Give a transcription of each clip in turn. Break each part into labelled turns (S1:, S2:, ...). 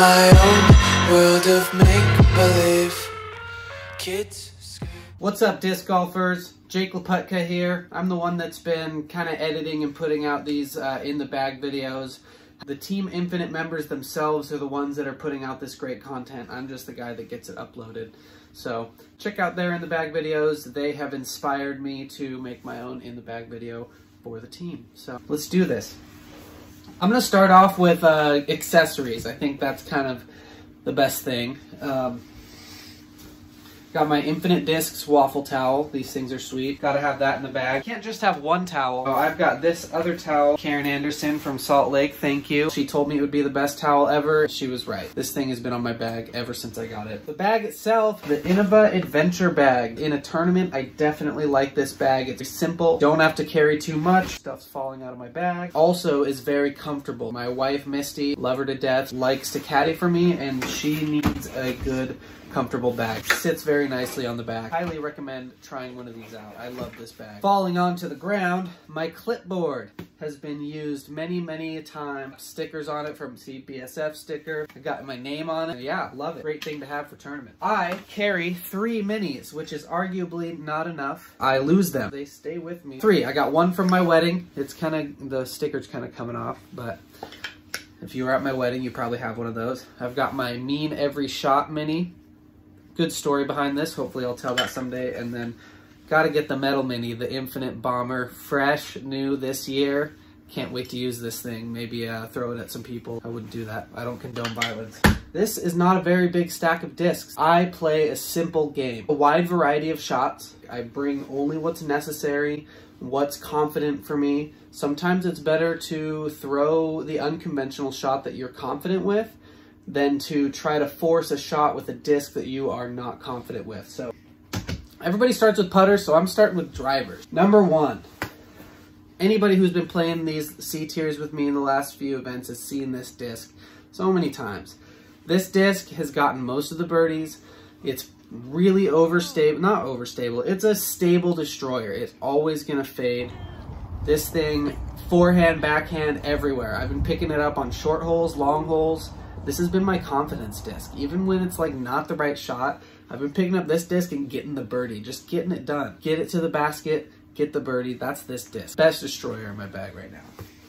S1: my own world of make believe. Kids.
S2: What's up, disc golfers? Jake LaPutka here. I'm the one that's been kind of editing and putting out these uh, in the bag videos. The Team Infinite members themselves are the ones that are putting out this great content. I'm just the guy that gets it uploaded. So check out their in the bag videos. They have inspired me to make my own in the bag video for the team. So let's do this. I'm gonna start off with uh, accessories. I think that's kind of the best thing. Um, Got my Infinite Discs waffle towel. These things are sweet. Gotta have that in the bag. Can't just have one towel. Oh, I've got this other towel. Karen Anderson from Salt Lake, thank you. She told me it would be the best towel ever. She was right. This thing has been on my bag ever since I got it. The bag itself, the Innova Adventure Bag. In a tournament, I definitely like this bag. It's simple. Don't have to carry too much. Stuff's falling out of my bag. Also is very comfortable. My wife, Misty, love her to death, likes to caddy for me, and she needs a good comfortable bag. Sits very nicely on the back. Highly recommend trying one of these out. I love this bag. Falling onto the ground, my clipboard has been used many, many a time. Stickers on it from CBSF sticker. I got my name on it. Yeah, love it. Great thing to have for tournament. I carry three minis, which is arguably not enough. I lose them. They stay with me. Three. I got one from my wedding. It's kind of, the sticker's kind of coming off, but if you were at my wedding, you probably have one of those. I've got my Mean Every Shot mini good story behind this. Hopefully I'll tell that someday. And then got to get the Metal Mini, the Infinite Bomber, fresh, new this year. Can't wait to use this thing. Maybe uh, throw it at some people. I wouldn't do that. I don't condone violence. This is not a very big stack of discs. I play a simple game. A wide variety of shots. I bring only what's necessary, what's confident for me. Sometimes it's better to throw the unconventional shot that you're confident with than to try to force a shot with a disc that you are not confident with. So everybody starts with putters, so I'm starting with drivers. Number one, anybody who's been playing these C tiers with me in the last few events has seen this disc so many times. This disc has gotten most of the birdies. It's really overstable, not overstable, it's a stable destroyer. It's always gonna fade. This thing, forehand, backhand, everywhere. I've been picking it up on short holes, long holes, this has been my confidence disc. Even when it's like not the right shot, I've been picking up this disc and getting the birdie, just getting it done. Get it to the basket, get the birdie. That's this disc. Best destroyer in my bag right now.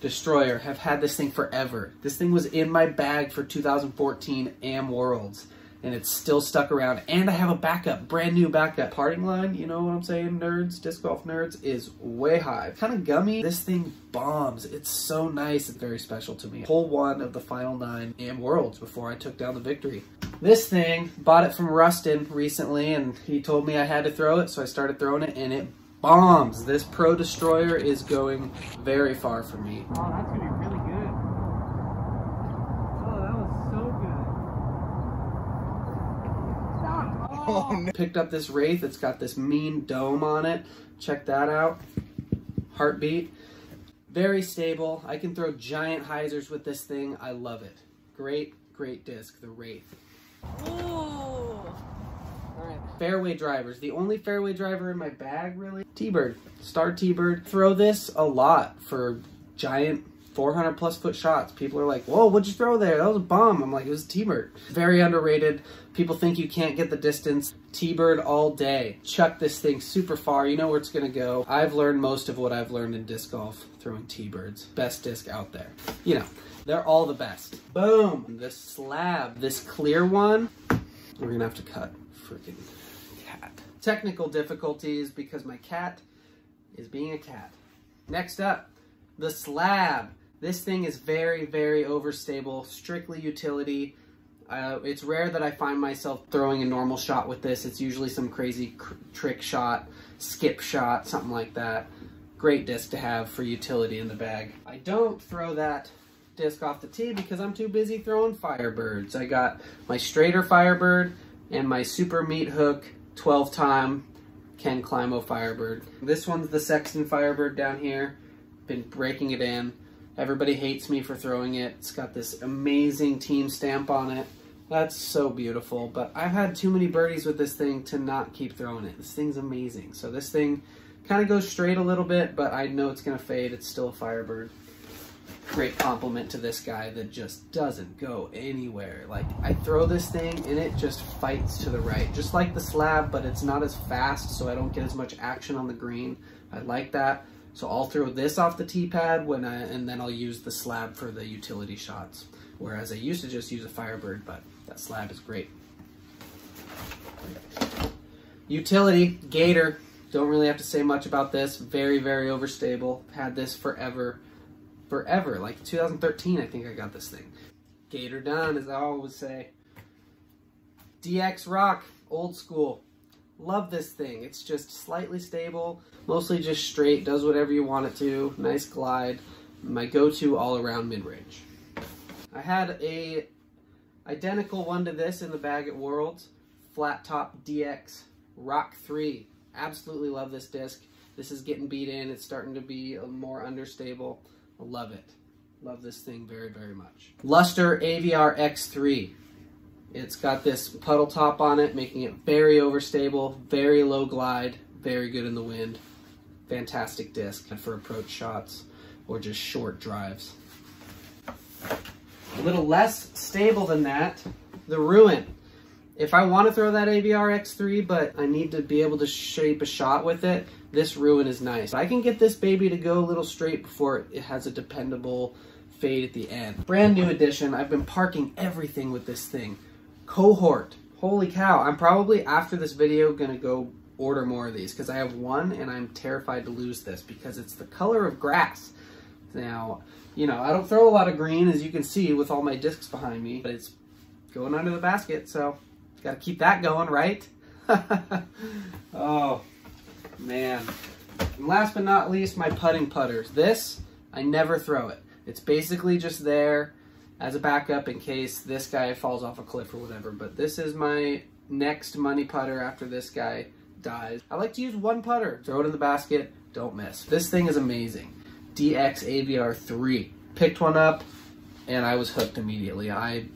S2: Destroyer, have had this thing forever. This thing was in my bag for 2014 Am Worlds and it's still stuck around. And I have a backup, brand new backup. Parting line, you know what I'm saying, nerds, disc golf nerds, is way high. Kind of gummy. This thing bombs. It's so nice. It's very special to me. Hole one of the final nine Am Worlds before I took down the victory. This thing, bought it from Rustin recently, and he told me I had to throw it, so I started throwing it, and it bombs. This Pro Destroyer is going very far for me. Oh, that's gonna be really good. Oh, no. Picked up this Wraith. It's got this mean dome on it. Check that out. Heartbeat. Very stable. I can throw giant hyzers with this thing. I love it. Great, great disc, the Wraith. Ooh. Fairway drivers. The only fairway driver in my bag, really. T-Bird. Star T-Bird. Throw this a lot for giant 400 plus foot shots. People are like, whoa, what'd you throw there? That was a bomb. I'm like, it was T-Bird. Very underrated. People think you can't get the distance. T-Bird all day. Chuck this thing super far. You know where it's going to go. I've learned most of what I've learned in disc golf throwing T-Birds. Best disc out there. You know, they're all the best. Boom. This slab, this clear one, we're going to have to cut. Freaking cat. Technical difficulties because my cat is being a cat. Next up, the slab. This thing is very, very overstable, strictly utility. Uh, it's rare that I find myself throwing a normal shot with this. It's usually some crazy trick shot, skip shot, something like that. Great disc to have for utility in the bag. I don't throw that disc off the tee because I'm too busy throwing Firebirds. I got my straighter Firebird and my Super Meat Hook 12 time Ken Climo Firebird. This one's the Sexton Firebird down here. Been breaking it in. Everybody hates me for throwing it. It's got this amazing team stamp on it. That's so beautiful, but I've had too many birdies with this thing to not keep throwing it. This thing's amazing. So this thing kind of goes straight a little bit, but I know it's going to fade. It's still a Firebird. great compliment to this guy that just doesn't go anywhere. Like I throw this thing and it just fights to the right, just like the slab, but it's not as fast, so I don't get as much action on the green. I like that. So I'll throw this off the T-pad when I, and then I'll use the slab for the utility shots. Whereas I used to just use a Firebird, but that slab is great. Utility, Gator. Don't really have to say much about this. Very, very overstable. Had this forever forever. Like 2013, I think I got this thing. Gator done, as I always say. DX Rock, old school. Love this thing. It's just slightly stable, mostly just straight, does whatever you want it to. Nice glide. My go-to all-around mid-range. I had a identical one to this in the bag at Worlds. Flat top DX Rock 3. Absolutely love this disc. This is getting beat in. It's starting to be more understable. Love it. Love this thing very, very much. Luster Aviar X3. It's got this puddle top on it, making it very overstable, very low glide, very good in the wind. Fantastic disc for approach shots or just short drives. A little less stable than that, the Ruin. If I want to throw that Aviar X3, but I need to be able to shape a shot with it, this Ruin is nice. I can get this baby to go a little straight before it has a dependable fade at the end. Brand new edition. I've been parking everything with this thing. Cohort. Holy cow. I'm probably, after this video, going to go order more of these because I have one and I'm terrified to lose this because it's the color of grass. Now, you know, I don't throw a lot of green, as you can see, with all my discs behind me, but it's going under the basket, so got to keep that going, right? oh, man. And last but not least, my putting putters. This, I never throw it. It's basically just there as a backup in case this guy falls off a cliff or whatever. But this is my next money putter after this guy dies. I like to use one putter. Throw it in the basket, don't miss. This thing is amazing. DX Aviar 3. Picked one up and I was hooked immediately. I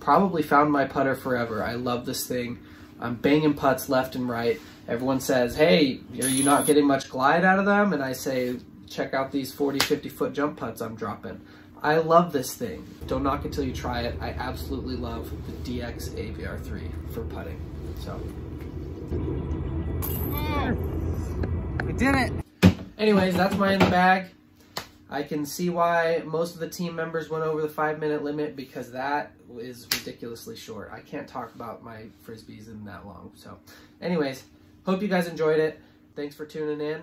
S2: probably found my putter forever. I love this thing. I'm banging putts left and right. Everyone says, hey, are you not getting much glide out of them? And I say, check out these 40, 50 foot jump putts I'm dropping. I love this thing. Don't knock until you try it. I absolutely love the DX Aviar 3 for putting. So, mm. we did it. Anyways, that's my in the bag. I can see why most of the team members went over the five minute limit because that is ridiculously short. I can't talk about my frisbees in that long. So anyways, hope you guys enjoyed it. Thanks for tuning in